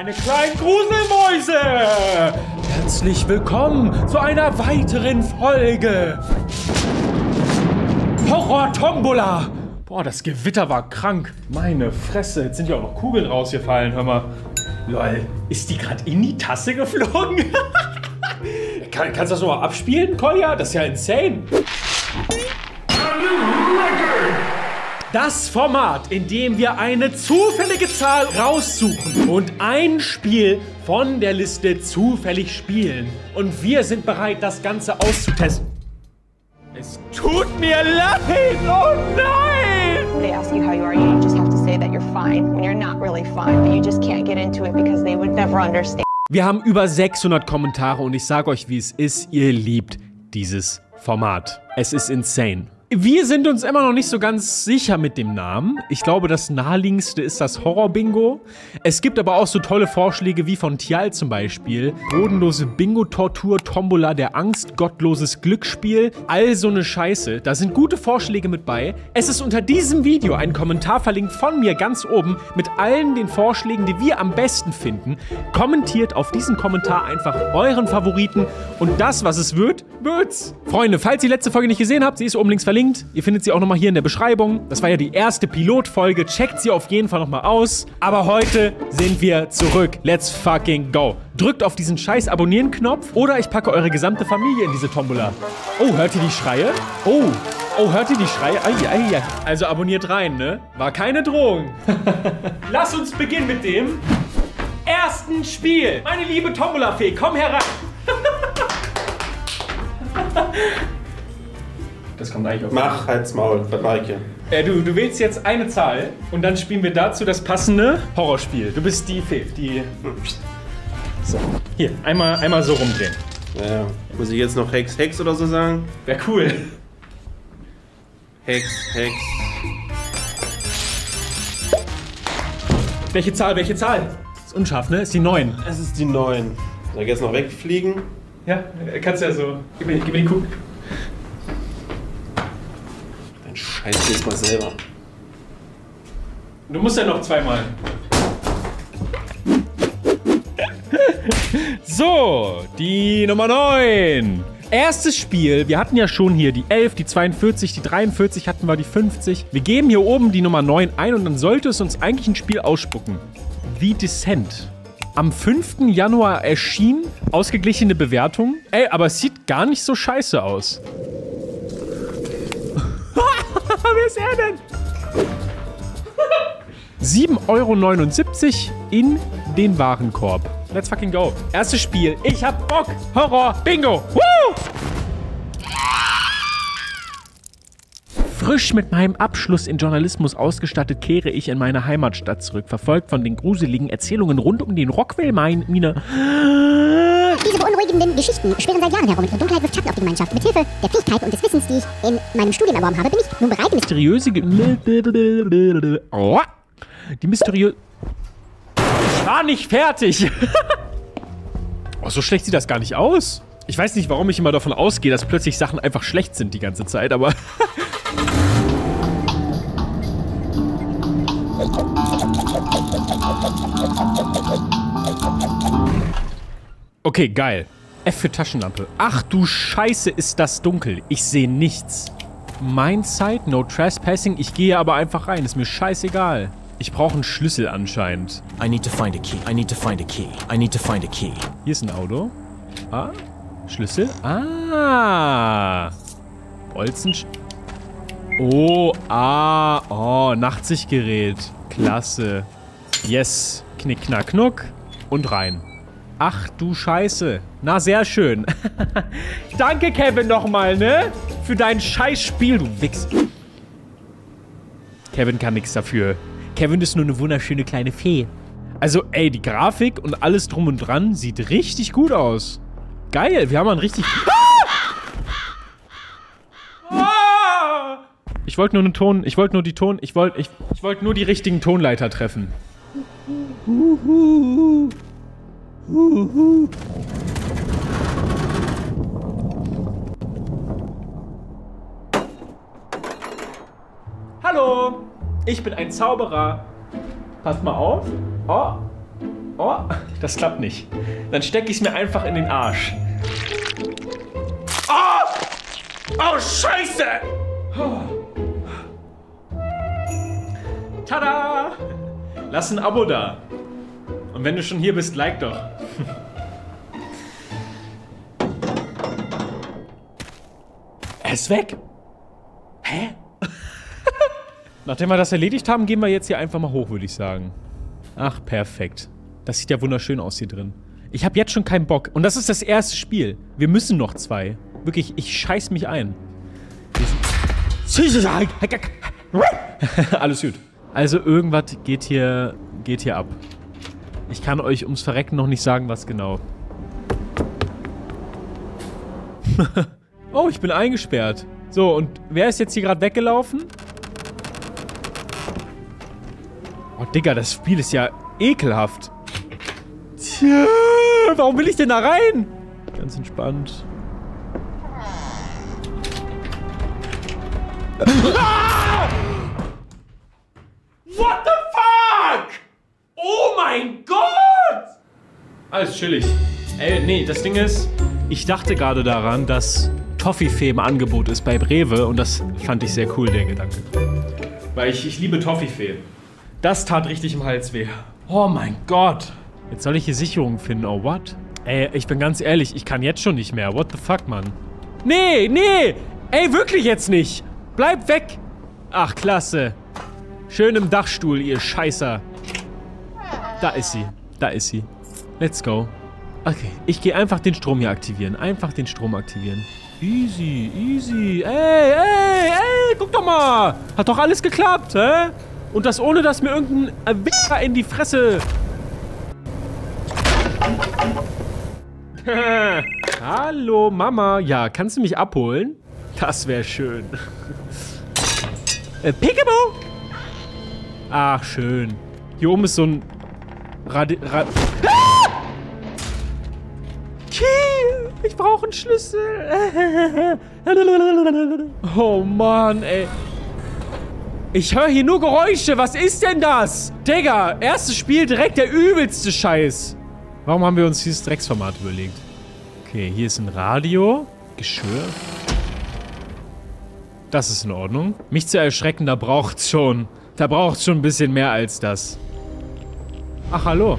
meine kleinen Gruselmäuse! Herzlich willkommen zu einer weiteren Folge Horror Tombola! Boah, das Gewitter war krank. Meine Fresse, jetzt sind ja auch noch Kugeln rausgefallen, hör mal. Lol, ist die gerade in die Tasse geflogen? Kann, kannst du das nochmal abspielen, Kolja? Das ist ja insane. Das Format, in dem wir eine zufällige Zahl raussuchen und ein Spiel von der Liste zufällig spielen. Und wir sind bereit, das Ganze auszutesten. Es tut mir leid! Oh nein! They ask you how you are, you just have to say that you're fine when you're not really fine, but you just can't get into it because they would never understand. Wir haben über 600 Kommentare und ich sage euch, wie es ist. Ihr liebt dieses Format. Es ist insane. Wir sind uns immer noch nicht so ganz sicher mit dem Namen. Ich glaube, das naheliegendste ist das Horror-Bingo. Es gibt aber auch so tolle Vorschläge wie von Tial zum Beispiel. Bodenlose Bingo-Tortur, Tombola der Angst, gottloses Glücksspiel. All so eine Scheiße. Da sind gute Vorschläge mit bei. Es ist unter diesem Video ein Kommentar verlinkt von mir ganz oben mit allen den Vorschlägen, die wir am besten finden. Kommentiert auf diesen Kommentar einfach euren Favoriten und das, was es wird, wird's. Freunde, falls ihr die letzte Folge nicht gesehen habt, sie ist oben links verlinkt. Ihr findet sie auch nochmal hier in der Beschreibung. Das war ja die erste Pilotfolge. Checkt sie auf jeden Fall nochmal aus. Aber heute sind wir zurück. Let's fucking go. Drückt auf diesen scheiß Abonnieren-Knopf oder ich packe eure gesamte Familie in diese Tombola. Oh, hört ihr die Schreie? Oh, oh, hört ihr die Schreie? Ai, ai, ai. Also abonniert rein, ne? War keine Drohung. Lass uns beginnen mit dem ersten Spiel. Meine liebe Tombola-Fee, komm herein. Das kommt eigentlich auf. Mach halt's Maul, was mach ich hier? Äh, du, du wählst jetzt eine Zahl und dann spielen wir dazu das passende Horrorspiel. Du bist die Fee, die. So. Hier, einmal, einmal so rumdrehen. Ja, muss ich jetzt noch Hex, Hex oder so sagen? Wäre cool. Hex, Hex. Welche Zahl, welche Zahl? Ist unscharf, ne? Ist die 9. Es ist die 9. Soll ich jetzt noch wegfliegen? Ja, kannst ja so. Gib mir, gib mir die Kugel. Dann scheiß jetzt mal selber. Du musst ja noch zweimal. So, die Nummer 9. Erstes Spiel. Wir hatten ja schon hier die 11, die 42, die 43, hatten wir die 50. Wir geben hier oben die Nummer 9 ein und dann sollte es uns eigentlich ein Spiel ausspucken. The Descent. Am 5. Januar erschien ausgeglichene Bewertung. Ey, aber es sieht gar nicht so scheiße aus. Wer ist er denn? 7,79 Euro in den Warenkorb. Let's fucking go. Erstes Spiel. Ich hab Bock. Horror. Bingo. Woo! Frisch mit meinem Abschluss in Journalismus ausgestattet kehre ich in meine Heimatstadt zurück, verfolgt von den gruseligen Erzählungen rund um den Rockwell-Mine. Diese beunruhigenden Geschichten schwirren seit Jahren herum. Ihre Dunkelheit wirft Schatten auf die Gemeinschaft. Mit Hilfe der Fähigkeiten und des Wissens, die ich in meinem Studium erworben habe, bin ich nun bereit, mysteriöse... Ge oh. Die mysteriöse... Ich war nicht fertig. oh, so schlecht sieht das gar nicht aus. Ich weiß nicht, warum ich immer davon ausgehe, dass plötzlich Sachen einfach schlecht sind die ganze Zeit, aber... Okay, geil. F für Taschenlampe. Ach du Scheiße, ist das dunkel. Ich sehe nichts. Mindside, no trespassing. Ich gehe aber einfach rein. Ist mir scheißegal. Ich brauche einen Schlüssel anscheinend. I need to find a key. I need to find a key. I need to find a key. Hier ist ein Auto. Ah, Schlüssel. Ah. Bolzen. Oh, ah. Oh, Nachtsichtgerät. Klasse. Yes. Knick, knack, knuck. Und rein. Ach du Scheiße. Na, sehr schön. Danke, Kevin, nochmal, ne? Für dein Scheißspiel, du Wichs. Kevin kann nichts dafür. Kevin ist nur eine wunderschöne kleine Fee. Also, ey, die Grafik und alles drum und dran sieht richtig gut aus. Geil, wir haben einen richtig... Ich wollte nur einen Ton, ich wollte nur die Ton, ich wollte ich, ich wollte nur die richtigen Tonleiter treffen. Hallo, ich bin ein Zauberer. Passt mal auf. Oh, Oh, das klappt nicht. Dann stecke ich es mir einfach in den Arsch. Oh! Oh, scheiße! Tada! Lass ein Abo da. Und wenn du schon hier bist, like doch. Er ist weg. Hä? Nachdem wir das erledigt haben, gehen wir jetzt hier einfach mal hoch, würde ich sagen. Ach, perfekt. Das sieht ja wunderschön aus hier drin. Ich habe jetzt schon keinen Bock. Und das ist das erste Spiel. Wir müssen noch zwei. Wirklich, ich scheiß mich ein. Alles gut. Also irgendwas geht hier, geht hier ab. Ich kann euch ums Verrecken noch nicht sagen, was genau. oh, ich bin eingesperrt. So, und wer ist jetzt hier gerade weggelaufen? Oh, Digga, das Spiel ist ja ekelhaft. Tja, warum will ich denn da rein? Ganz entspannt. Ah! What the fuck? Oh mein Gott! Alles chillig. Ey, nee, das Ding ist, ich dachte gerade daran, dass Toffifee im Angebot ist bei Brewe und das fand ich sehr cool, der Gedanke. Weil ich, ich liebe Toffifee. Das tat richtig im Hals weh. Oh mein Gott. Jetzt soll ich hier Sicherungen finden. Oh, what? Ey, ich bin ganz ehrlich, ich kann jetzt schon nicht mehr. What the fuck, Mann? Nee, nee! Ey, wirklich jetzt nicht! Bleib weg! Ach, klasse. Schön im Dachstuhl, ihr Scheißer. Da ist sie. Da ist sie. Let's go. Okay, ich gehe einfach den Strom hier aktivieren. Einfach den Strom aktivieren. Easy, easy. Ey, ey, ey, guck doch mal. Hat doch alles geklappt, hä? Und das ohne, dass mir irgendein Wichser in die Fresse... Hallo, Mama. Ja, kannst du mich abholen? Das wäre schön. äh, Peekaboo! Ach, schön. Hier oben ist so ein... Radi... Ra ah! Kiel! Ich brauche einen Schlüssel. oh Mann, ey. Ich höre hier nur Geräusche. Was ist denn das? Digga, erstes Spiel direkt der übelste Scheiß. Warum haben wir uns dieses Drecksformat überlegt? Okay, hier ist ein Radio. Geschirr. Das ist in Ordnung. Mich zu erschrecken, da braucht's schon. Da braucht's schon ein bisschen mehr als das. Ach, hallo.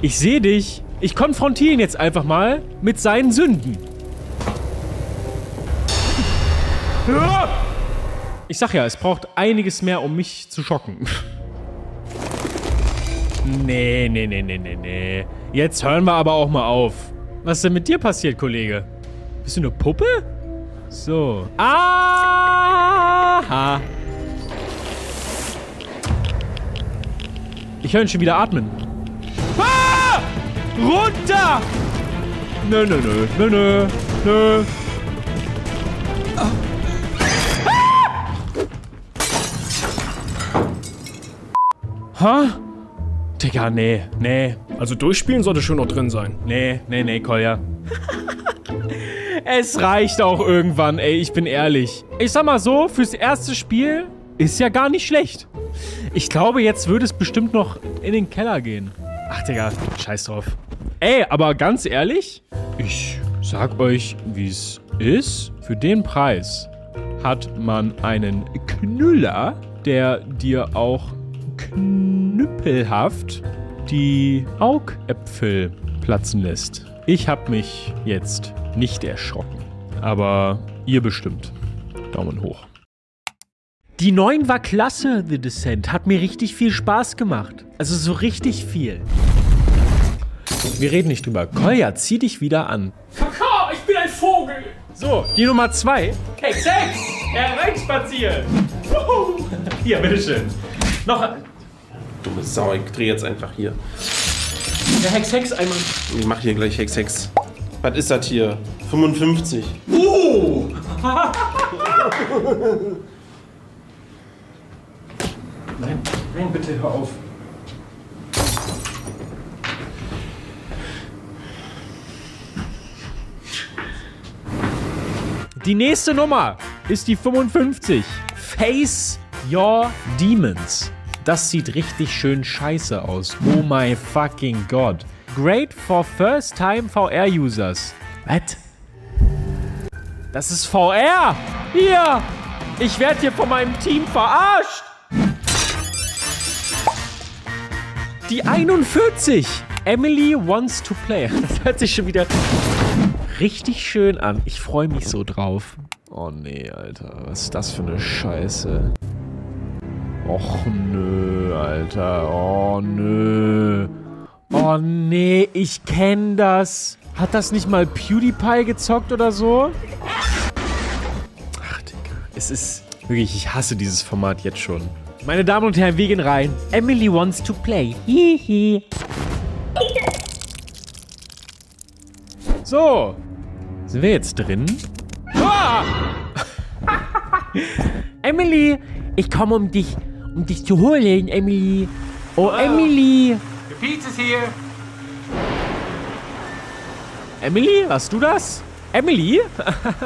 Ich sehe dich. Ich konfrontiere ihn jetzt einfach mal mit seinen Sünden. Ich sag ja, es braucht einiges mehr, um mich zu schocken. Nee, nee, nee, nee, nee, nee. Jetzt hören wir aber auch mal auf. Was ist denn mit dir passiert, Kollege? Bist du eine Puppe? So. Aha. Ich höre ihn schon wieder atmen. Runter! Nö, nö, nö, nö, nö, nö. Ah! Ha? Digga, nee, nee. Also durchspielen sollte schon noch drin sein. Nee, nee, nee, Kolja. es reicht auch irgendwann, ey, ich bin ehrlich. Ich sag mal so, fürs erste Spiel ist ja gar nicht schlecht. Ich glaube, jetzt würde es bestimmt noch in den Keller gehen. Ach, Digga, scheiß drauf. Ey, aber ganz ehrlich, ich sag euch, wie es ist. Für den Preis hat man einen Knüller, der dir auch knüppelhaft die Augäpfel platzen lässt. Ich habe mich jetzt nicht erschrocken, aber ihr bestimmt. Daumen hoch. Die 9 war klasse, The Descent. Hat mir richtig viel Spaß gemacht. Also so richtig viel. Wir reden nicht drüber. Kolja, zieh dich wieder an. Kakao, ich bin ein Vogel. So, die Nummer 2. Hex, Hex! Hereinspaziert! Wuhu. Hier, bitteschön. Noch ein. Dumme Sau, ich dreh jetzt einfach hier. Der Hex, Hex einmal. Ich mach hier gleich Hex Hex. Was ist das hier? 55. Uh! nein, nein, bitte hör auf. Die nächste Nummer ist die 55. Face Your Demons. das sieht richtig schön scheiße aus. Oh my fucking God. Great for first time VR-Users. Was? Das ist VR! Hier! Ich werde hier von meinem Team verarscht! Die 41! Emily wants to play. Das hört sich schon wieder richtig schön an. Ich freue mich so drauf. Oh nee, Alter. Was ist das für eine Scheiße? Och nö, Alter. Oh nö. Oh nee, ich kenn das. Hat das nicht mal PewDiePie gezockt oder so? Ach, Digga. Es ist... Wirklich, ich hasse dieses Format jetzt schon. Meine Damen und Herren, wir gehen rein. Emily wants to play. Hihi. So. Sind wir jetzt drin? Ah! Emily, ich komme um dich, um dich zu holen, Emily. Oh, Emily. The pizza's here. Emily, warst du das? Emily?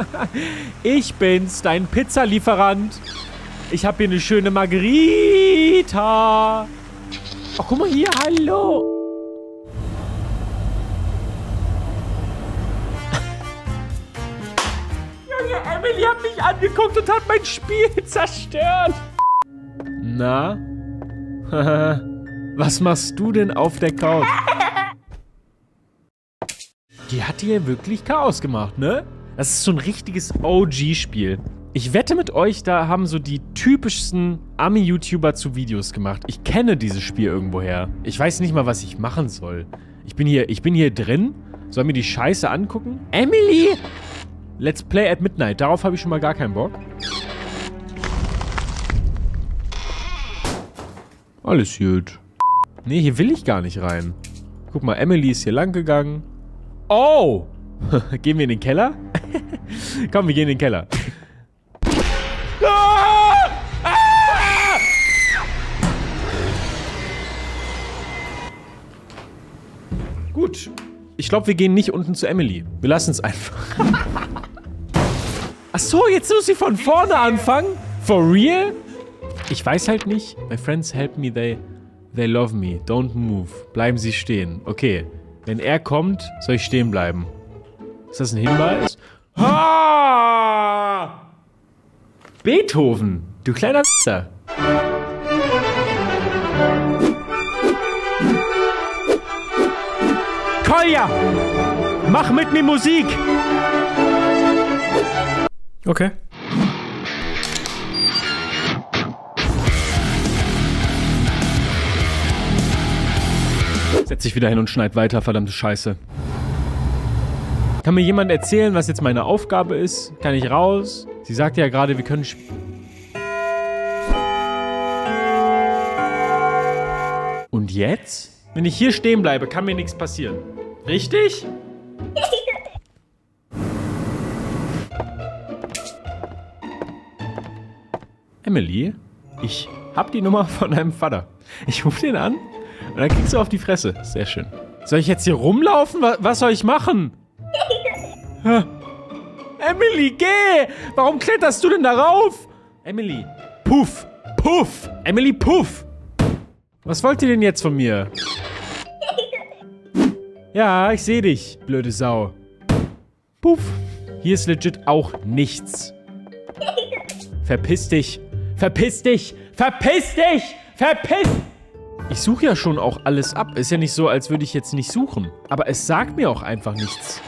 ich bin's, dein Pizzalieferant. Ich habe hier eine schöne Margarita. Ach, guck mal hier, hallo. Hat mich angeguckt und hat mein Spiel zerstört. Na? Was machst du denn auf der Couch? Die hat hier wirklich Chaos gemacht, ne? Das ist so ein richtiges OG-Spiel. Ich wette mit euch, da haben so die typischsten Ami-YouTuber zu Videos gemacht. Ich kenne dieses Spiel irgendwoher. Ich weiß nicht mal, was ich machen soll. Ich bin hier, ich bin hier drin. Soll mir die Scheiße angucken? Emily! Let's Play at Midnight. Darauf habe ich schon mal gar keinen Bock. Alles gut. Nee, hier will ich gar nicht rein. Guck mal, Emily ist hier lang gegangen. Oh! Gehen wir in den Keller? Komm, wir gehen in den Keller. Ah! Ah! Gut. Ich glaube, wir gehen nicht unten zu Emily. Wir lassen es einfach. So, jetzt muss sie von vorne anfangen? For real? Ich weiß halt nicht. My friends help me, they, they love me. Don't move. Bleiben Sie stehen. Okay. Wenn er kommt, soll ich stehen bleiben. Ist das ein Hinweis? Ha! Beethoven, du kleiner Wichser. Kolja! Mach mit mir Musik! Okay. Setz dich wieder hin und schneid weiter, verdammte Scheiße. Kann mir jemand erzählen, was jetzt meine Aufgabe ist? Kann ich raus? Sie sagte ja gerade, wir können... Und jetzt? Wenn ich hier stehen bleibe, kann mir nichts passieren. Richtig? Emily, ich hab die Nummer von deinem Vater. Ich rufe den an und dann kriegst du auf die Fresse. Sehr schön. Soll ich jetzt hier rumlaufen? Was, soll ich machen? Emily, geh! Warum kletterst du denn darauf? Emily, puff, puff. Emily, puff. Was wollt ihr denn jetzt von mir? Ja, ich sehe dich, blöde Sau. Puff. Hier ist legit auch nichts. Verpiss dich. Verpiss dich. Verpiss dich. Verpiss. Ich suche ja schon auch alles ab. Ist ja nicht so, als würde ich jetzt nicht suchen. Aber es sagt mir auch einfach nichts.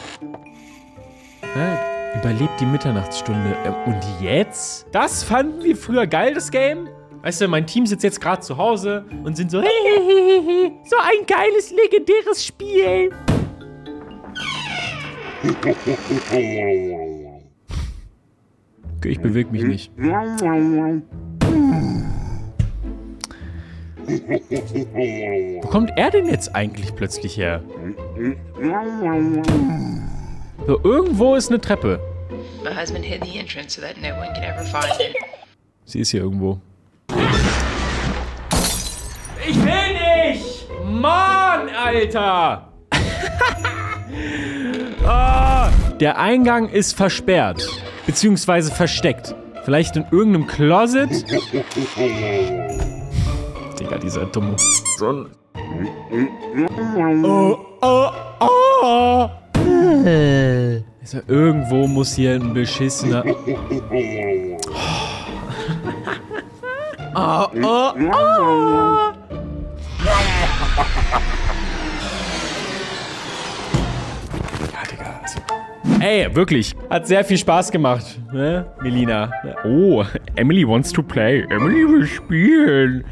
Ja, überlebt die Mitternachtsstunde. Ähm, und jetzt? Das fanden wir früher geil, das Game. Weißt du, mein Team sitzt jetzt gerade zu Hause und sind so, so ein geiles, legendäres Spiel. Okay, ich bewege mich nicht. Wo kommt er denn jetzt eigentlich plötzlich her? So, irgendwo ist eine Treppe. Sie ist hier irgendwo. Ich will nicht! Mann, Alter! ah, der Eingang ist versperrt. Beziehungsweise versteckt. Vielleicht in irgendeinem Closet? Digga, dieser dumme Sohn. Oh, oh, oh. Also irgendwo muss hier ein beschissener... Oh, oh, oh. Digga, also... Ey, wirklich. Hat sehr viel Spaß gemacht, ne, Melina? Oh, Emily wants to play. Emily will spielen.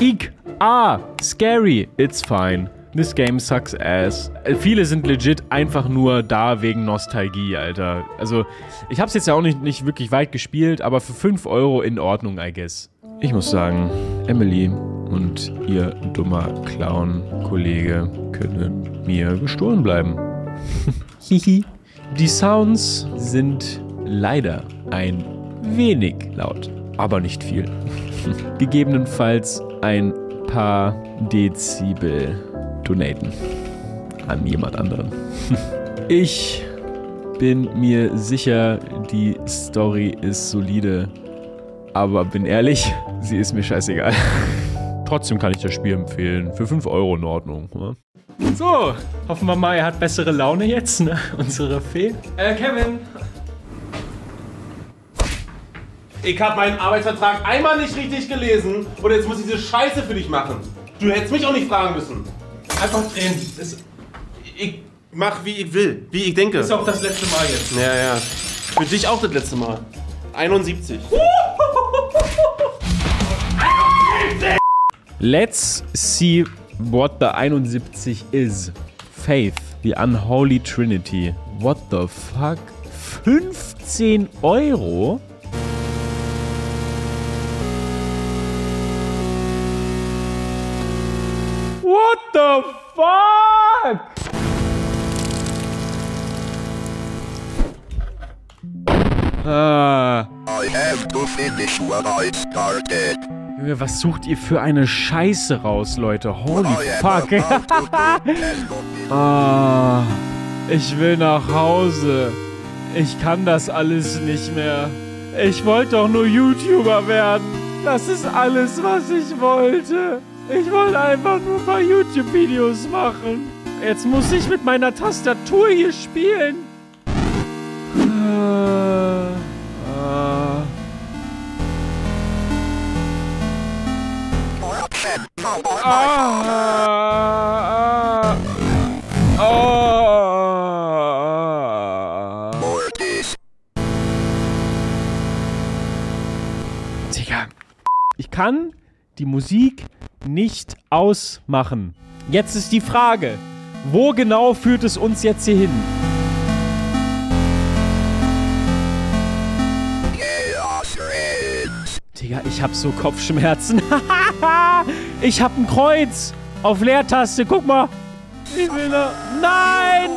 Eek. Ah, scary. It's fine. This game sucks ass. Äh, Viele sind legit einfach nur da wegen Nostalgie, Alter. Also, ich hab's jetzt ja auch nicht, nicht wirklich weit gespielt, aber für 5 Euro in Ordnung, I guess. Ich muss sagen, Emily und ihr dummer Clown-Kollege können mir gestohlen bleiben. Hihi. Die Sounds sind leider ein wenig laut, aber nicht viel. Gegebenenfalls ein paar Dezibel donaten an jemand anderen. Ich bin mir sicher, die Story ist solide, aber bin ehrlich, sie ist mir scheißegal. Trotzdem kann ich das Spiel empfehlen. Für 5 Euro in Ordnung. Ne? So, hoffen wir mal, er hat bessere Laune jetzt, ne? Unsere Fee. Äh, Kevin. Ich habe meinen Arbeitsvertrag einmal nicht richtig gelesen und jetzt muss ich diese Scheiße für dich machen. Du hättest mich auch nicht fragen müssen. Einfach drehen. Das, ich mach wie ich will, wie ich denke. Ist auch das letzte Mal jetzt. Ja, ja. Für dich auch das letzte Mal. 71. Let's see what the 71 is. Faith, the unholy trinity. What the fuck? 15 Euro? What the fuck? Ah. I have to finish what I started. Junge, was sucht ihr für eine Scheiße raus, Leute? Holy am fuck. ah, ich will nach Hause. Ich kann das alles nicht mehr. Ich wollte doch nur YouTuber werden. Das ist alles, was ich wollte. Ich wollte einfach nur ein paar YouTube-Videos machen. Jetzt muss ich mit meiner Tastatur hier spielen. Ah, ah, ah. Digga. Ich kann die Musik nicht ausmachen. Jetzt ist die Frage, wo genau führt es uns jetzt hier hin? Digga, ich hab so Kopfschmerzen. ich hab ein Kreuz auf Leertaste. Guck mal. Ich will da. Nein!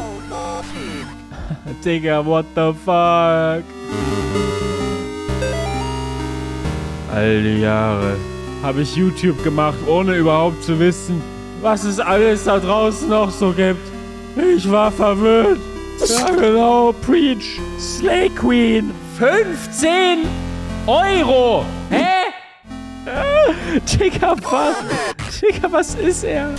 Digga, what the fuck? All die Jahre habe ich YouTube gemacht, ohne überhaupt zu wissen, was es alles da draußen noch so gibt. Ich war verwirrt. Ja, genau. Preach. Slay Queen. 15 Euro. Hä? Digga, was? Digga, was ist er?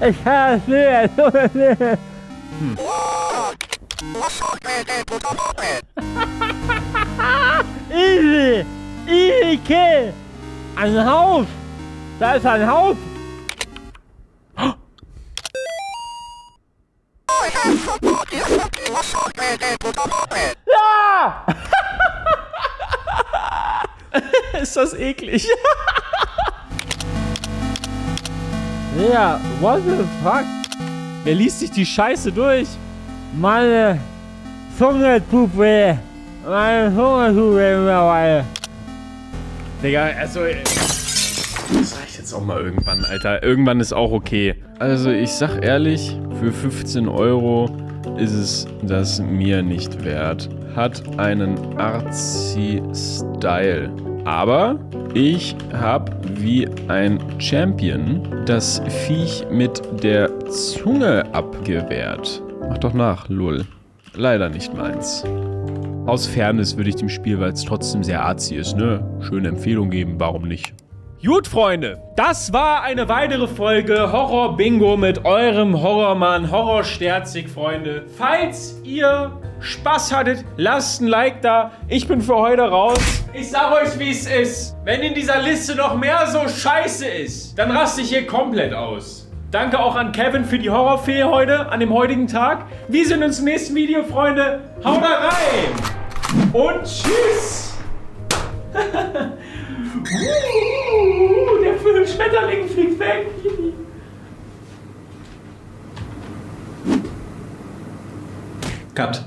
Ich kann es nicht. Easy! Easy kill! Ein Haus! Da ist ein Haus! Ja! ist das eklig. ja, what the fuck? Wer liest sich die Scheiße durch? Meine Zunge tut weh. Meine Zunge tut weh mittlerweile. Digga, also... Das reicht jetzt auch mal irgendwann, Alter. Irgendwann ist auch okay. Also ich sag ehrlich, für 15 Euro ist es das mir nicht wert. hat einen Arzi-Style. Aber ich habe wie ein Champion das Viech mit der Zunge abgewehrt. Mach doch nach, Lull. Leider nicht meins. Aus Fairness würde ich dem Spiel, weil es trotzdem sehr arzi ist, ne? Schöne Empfehlung geben, warum nicht? Gut, Freunde, das war eine weitere Folge Horror Bingo mit eurem Horrormann, Horrorsterzig, Freunde. Falls ihr Spaß hattet, lasst ein Like da. Ich bin für heute raus. Ich sag euch, wie es ist. Wenn in dieser Liste noch mehr so scheiße ist, dann raste ich hier komplett aus. Danke auch an Kevin für die Horrorfee heute, an dem heutigen Tag. Wir sehen uns im nächsten Video, Freunde. Haut da rein! Und tschüss! der Schmetterling fliegt weg. Cut.